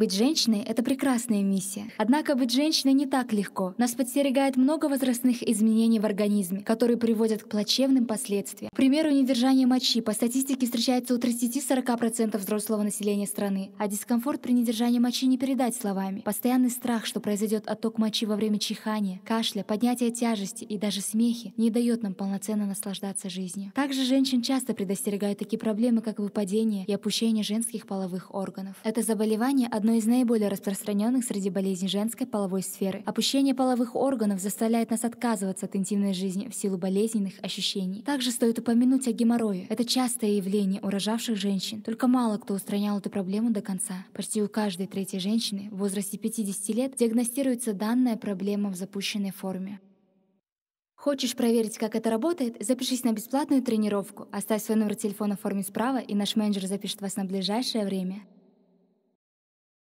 Быть женщиной — это прекрасная миссия. Однако быть женщиной не так легко. Нас подстерегает много возрастных изменений в организме, которые приводят к плачевным последствиям. К примеру, недержание мочи по статистике встречается у 30-40% взрослого населения страны, а дискомфорт при недержании мочи не передать словами. Постоянный страх, что произойдет отток мочи во время чихания, кашля, поднятия тяжести и даже смехи, не дает нам полноценно наслаждаться жизнью. Также женщин часто предостерегают такие проблемы, как выпадение и опущение женских половых органов. Это заболевание – одно из наиболее распространенных среди болезней женской половой сферы. Опущение половых органов заставляет нас отказываться от интимной жизни в силу болезненных ощущений. Также стоит упомянуть о геморрое. Это частое явление у рожавших женщин. Только мало кто устранял эту проблему до конца. Почти у каждой третьей женщины в возрасте 50 лет диагностируется данная проблема в запущенной форме. Хочешь проверить, как это работает? Запишись на бесплатную тренировку. Оставь свой номер телефона в форме справа, и наш менеджер запишет вас на ближайшее время.